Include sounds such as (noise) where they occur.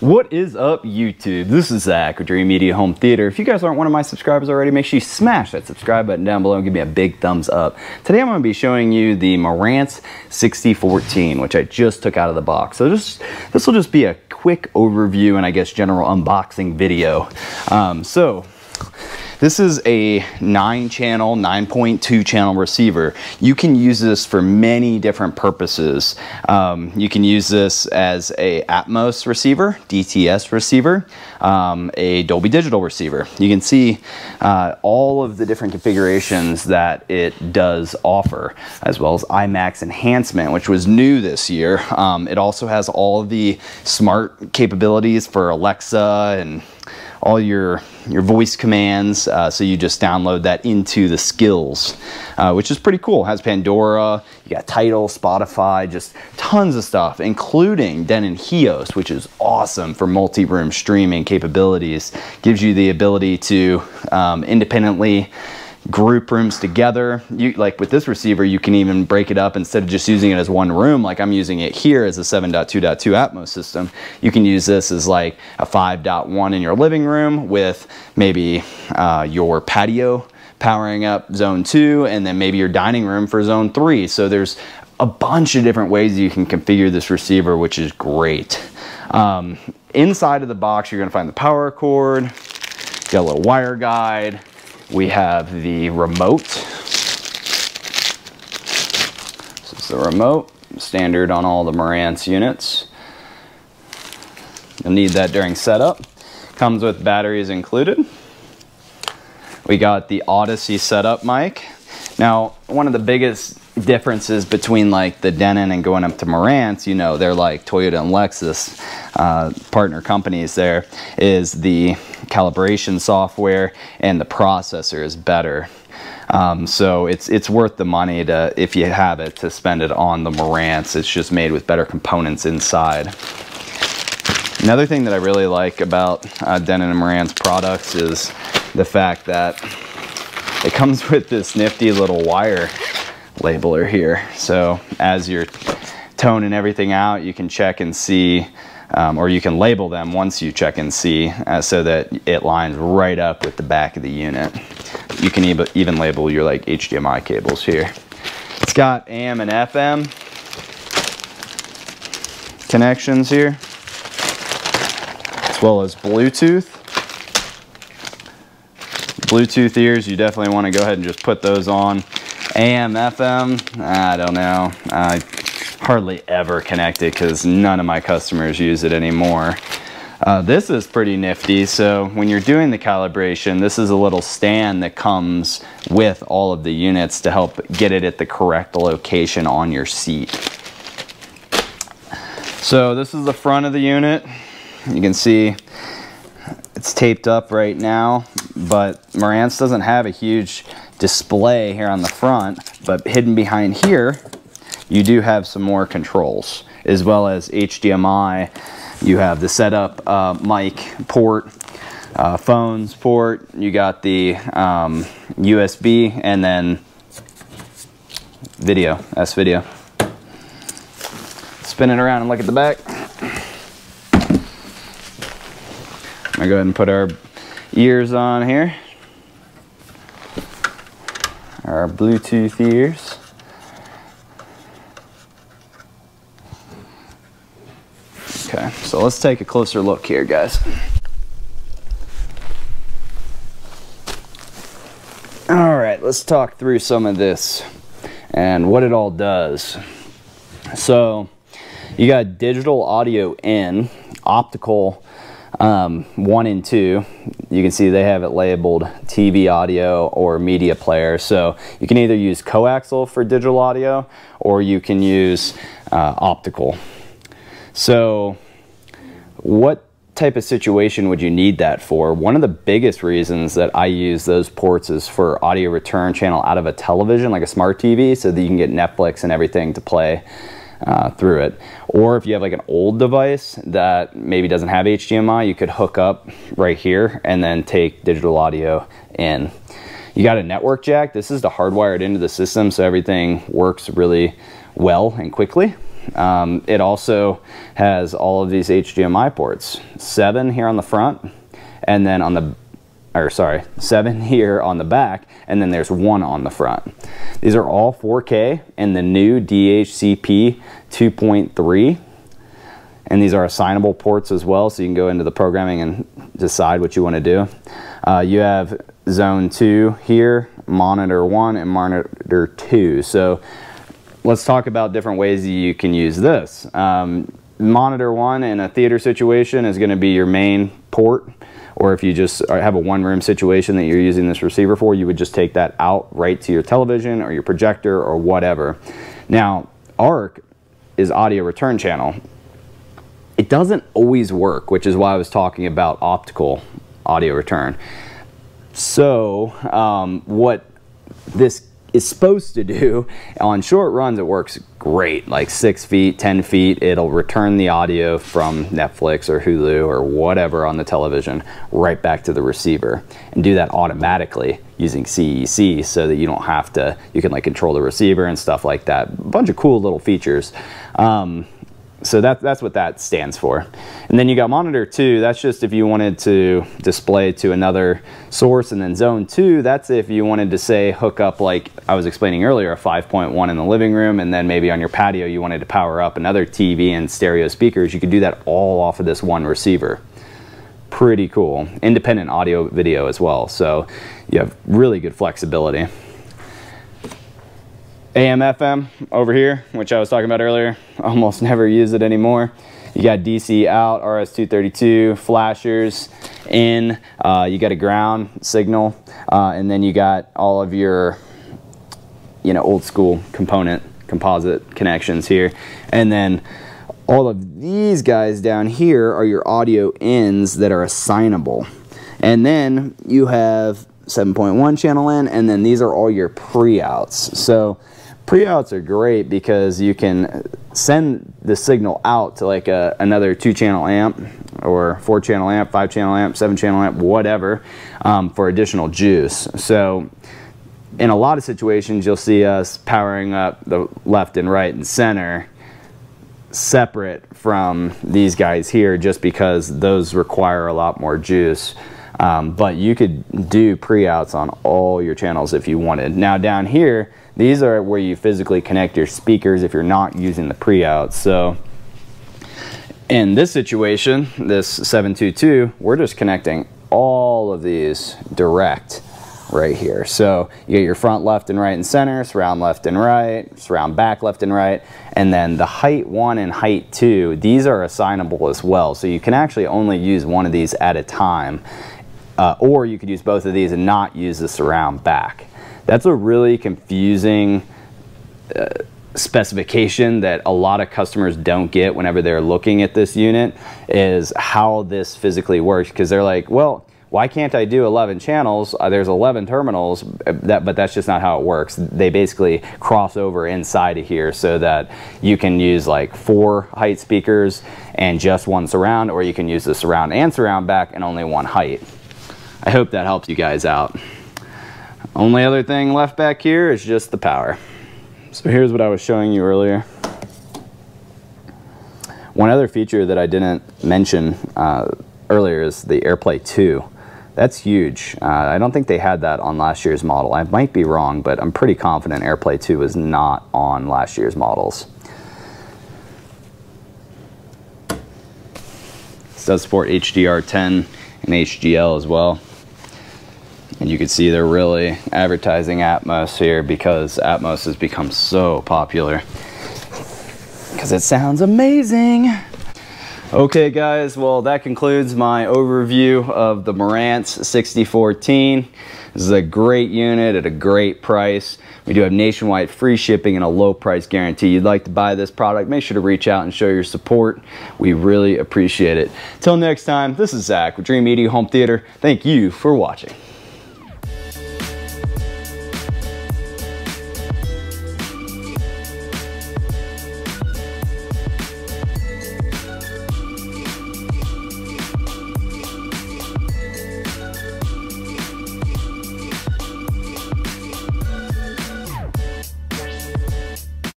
What is up YouTube? This is Zach with Dreamedia Home Theater. If you guys aren't one of my subscribers already, make sure you smash that subscribe button down below and give me a big thumbs up. Today I'm going to be showing you the Marantz 6014, which I just took out of the box. So just this will just be a quick overview and I guess general unboxing video. Um, so this is a nine channel, 9.2 channel receiver. You can use this for many different purposes. Um, you can use this as a Atmos receiver, DTS receiver, um, a Dolby Digital receiver. You can see uh, all of the different configurations that it does offer, as well as IMAX enhancement, which was new this year. Um, it also has all of the smart capabilities for Alexa and all your your voice commands. Uh, so you just download that into the skills, uh, which is pretty cool. It has Pandora, you got Tidal, Spotify, just tons of stuff, including Denon HEOS, which is awesome for multi-room streaming capabilities. Gives you the ability to um, independently group rooms together. You like with this receiver, you can even break it up instead of just using it as one room, like I'm using it here as a 7.2.2 Atmos system. You can use this as like a 5.1 in your living room with maybe uh, your patio powering up zone two and then maybe your dining room for zone three. So there's a bunch of different ways you can configure this receiver, which is great. Um, inside of the box, you're gonna find the power cord, got a little wire guide, we have the remote. This is the remote, standard on all the Marantz units. You'll need that during setup. Comes with batteries included. We got the Audyssey setup mic. Now, one of the biggest differences between like the Denon and going up to Marantz, you know, they're like Toyota and Lexus uh, partner companies there, is the calibration software and the processor is better. Um, so it's it's worth the money to if you have it to spend it on the Marantz. It's just made with better components inside. Another thing that I really like about uh, Denon and Marantz products is the fact that it comes (laughs) with this nifty little wire labeler here. So as you're toning everything out, you can check and see, um, or you can label them once you check and see uh, so that it lines right up with the back of the unit. You can even label your like HDMI cables here. It's got AM and FM connections here, as well as Bluetooth. Bluetooth ears, you definitely want to go ahead and just put those on. AM, FM, I don't know. I hardly ever connect it because none of my customers use it anymore. Uh, this is pretty nifty. So when you're doing the calibration, this is a little stand that comes with all of the units to help get it at the correct location on your seat. So this is the front of the unit. You can see it's taped up right now, but Marantz doesn't have a huge display here on the front, but hidden behind here, you do have some more controls, as well as HDMI. You have the setup uh, mic port, uh, phones port, you got the um, USB, and then video, S-video. Spin it around and look at the back. I'm gonna go ahead and put our ears on here our Bluetooth ears. Okay, so let's take a closer look here, guys. All right, let's talk through some of this and what it all does. So, you got digital audio in, optical um, one and two, you can see they have it labeled TV audio or media player. So you can either use coaxial for digital audio or you can use uh, optical. So what type of situation would you need that for? One of the biggest reasons that I use those ports is for audio return channel out of a television, like a smart TV, so that you can get Netflix and everything to play uh, through it. Or if you have like an old device that maybe doesn't have HDMI, you could hook up right here and then take digital audio in. You got a network jack. This is the hardwired into the system so everything works really well and quickly. Um, it also has all of these HDMI ports, seven here on the front, and then on the, or sorry, seven here on the back, and then there's one on the front. These are all 4K and the new HDCP 2.3 and these are assignable ports as well so you can go into the programming and decide what you want to do. Uh, you have zone 2 here, monitor 1 and monitor 2. So let's talk about different ways you can use this. Um, monitor 1 in a theater situation is going to be your main port or if you just have a one room situation that you're using this receiver for, you would just take that out right to your television or your projector or whatever. Now, ARC is audio return channel it doesn't always work, which is why I was talking about optical audio return. So um, what this is supposed to do on short runs, it works great, like six feet, 10 feet, it'll return the audio from Netflix or Hulu or whatever on the television right back to the receiver and do that automatically using CEC so that you don't have to, you can like control the receiver and stuff like that. A bunch of cool little features. Um, so that, that's what that stands for. And then you got monitor two, that's just if you wanted to display to another source. And then zone two, that's if you wanted to say hook up like I was explaining earlier, a 5.1 in the living room, and then maybe on your patio you wanted to power up another TV and stereo speakers, you could do that all off of this one receiver. Pretty cool. Independent audio video as well. So you have really good flexibility. AM FM over here, which I was talking about earlier. (laughs) Almost never use it anymore. You got DC out, RS-232, flashers in, uh, you got a ground signal, uh, and then you got all of your, you know, old school component composite connections here. And then all of these guys down here are your audio ins that are assignable. And then you have 7.1 channel in, and then these are all your pre-outs. So Pre-outs are great because you can send the signal out to like a, another two channel amp or four channel amp, five channel amp, seven channel amp, whatever, um, for additional juice. So in a lot of situations, you'll see us powering up the left and right and center separate from these guys here just because those require a lot more juice. Um, but you could do pre-outs on all your channels if you wanted. Now down here, these are where you physically connect your speakers if you're not using the pre-outs. So in this situation, this 722, we're just connecting all of these direct right here. So you get your front left and right and center, surround left and right, surround back left and right, and then the height one and height two, these are assignable as well. So you can actually only use one of these at a time. Uh, or you could use both of these and not use the surround back. That's a really confusing uh, specification that a lot of customers don't get whenever they're looking at this unit is how this physically works because they're like, well, why can't I do 11 channels? Uh, there's 11 terminals, that, but that's just not how it works. They basically cross over inside of here so that you can use like four height speakers and just one surround, or you can use the surround and surround back and only one height. I hope that helps you guys out. Only other thing left back here is just the power. So here's what I was showing you earlier. One other feature that I didn't mention uh, earlier is the AirPlay 2. That's huge. Uh, I don't think they had that on last year's model. I might be wrong, but I'm pretty confident AirPlay 2 is not on last year's models. This does support HDR10 and HLG as well. And you can see they're really advertising Atmos here because Atmos has become so popular. Because it sounds amazing. Okay guys, well that concludes my overview of the Marantz 6014. This is a great unit at a great price. We do have nationwide free shipping and a low price guarantee. You'd like to buy this product, make sure to reach out and show your support. We really appreciate it. Till next time, this is Zach with Dreamedia Home Theater. Thank you for watching.